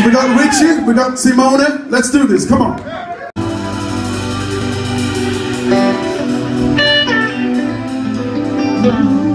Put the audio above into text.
So we got Richie, we got Simone. Let's do this. Come on. Yeah.